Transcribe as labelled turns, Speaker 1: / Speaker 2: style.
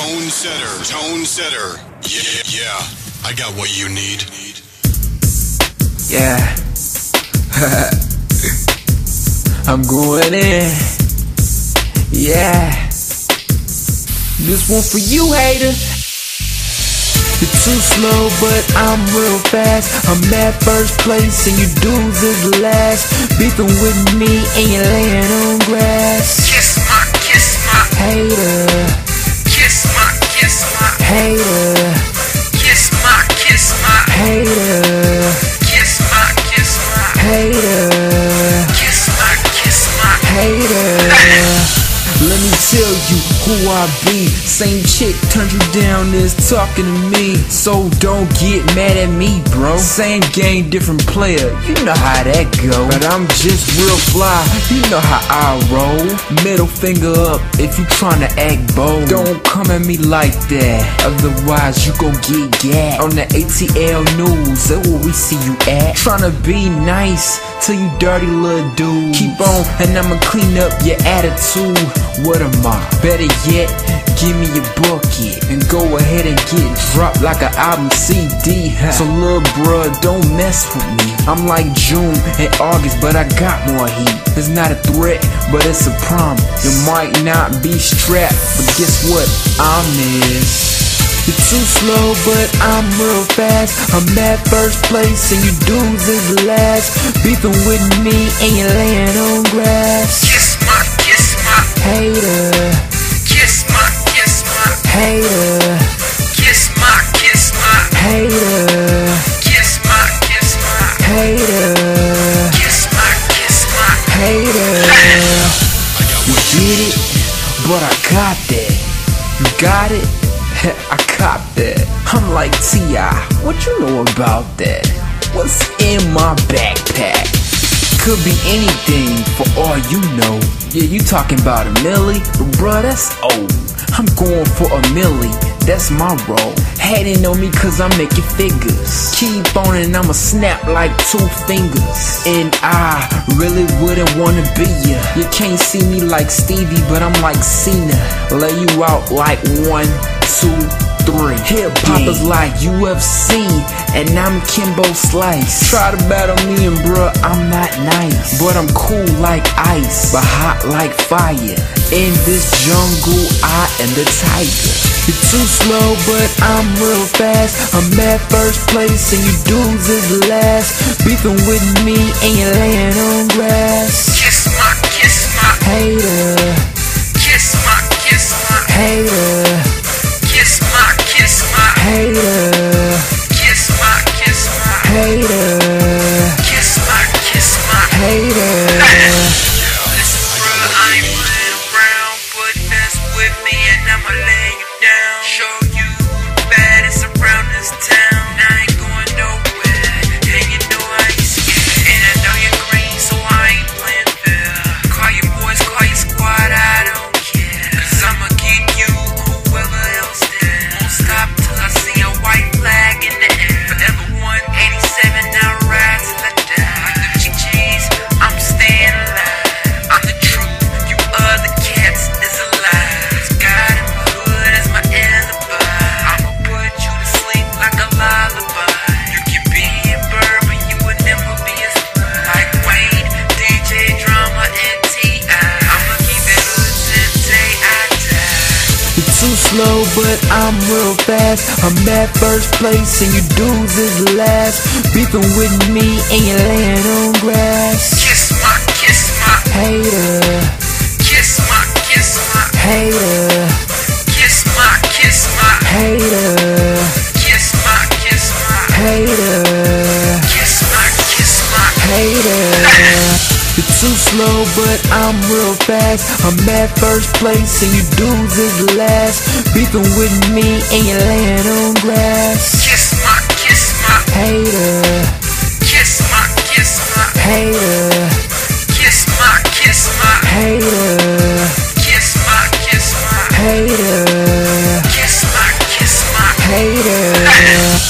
Speaker 1: Tone setter. Tone setter. Yeah, yeah. I got what you need.
Speaker 2: Yeah. I'm going in. Yeah. This one for you, hater. You're too slow, but I'm real fast. I'm at first place, and you dudes is last. Beefing with me, and you're laying on grass. Who I be. Same chick turned you down is talking to me. So don't get mad at me, bro. Same game, different player. You know how that go. But I'm just real fly. You know how I roll. Middle finger up if you tryna act bold. Don't come at me like that. Otherwise you gon' get gat. On the ATL news, that's where we see you at. Tryna be nice to you dirty little dude. Keep on and I'ma clean up your attitude. What am I? Better yet, give me your bucket and go ahead and get dropped like an album CD. So little bruh, don't mess with me. I'm like June and August, but I got more heat. It's not a threat, but it's a promise. You might not be strapped, but guess what? I'm in. You're too slow, but I'm real fast. I'm at first place, and you dudes is last. Beefing with me, and you're laying on grass. You got it? I cop that. I'm like T.I. What you know about that? What's in my backpack? Could be anything for all you know. Yeah, you talking about a milli? But bruh, that's old. I'm going for a milli. That's my role. Hating on me cause I'm making figures. Keep on and I'ma snap like two fingers. And I really wouldn't wanna be ya. You can't see me like Stevie, but I'm like Cena. Lay you out like one, two, three. Hip hop is like UFC, and I'm Kimbo Slice. Try to battle me, and bruh, I'm not nice. But I'm cool like ice, but hot like fire. In this jungle, I am the tiger. You're too slow, but I'm real fast. I'm at first place, and you dudes is last. Beefing with me, and you're laying on grass.
Speaker 3: Kiss my, kiss my,
Speaker 2: Hater,
Speaker 3: kiss
Speaker 2: slow, but I'm real fast. I'm at first place, and you dudes is last. Beefing with me, and you're laying on grass.
Speaker 3: Kiss my, kiss my,
Speaker 2: Hater,
Speaker 3: kiss my, kiss my,
Speaker 2: hater,
Speaker 3: kiss my, kiss my,
Speaker 2: hater,
Speaker 3: kiss my, kiss my,
Speaker 2: hater. too slow, but I'm real fast. I'm at first place and you dudes is last. Beefing with me and you laying on grass. Kiss my, kiss my hater. Kiss my, kiss my hater.
Speaker 3: Kiss my, kiss my
Speaker 2: hater.
Speaker 3: Kiss my, kiss my
Speaker 2: hater.
Speaker 3: Kiss my, kiss my
Speaker 2: hater.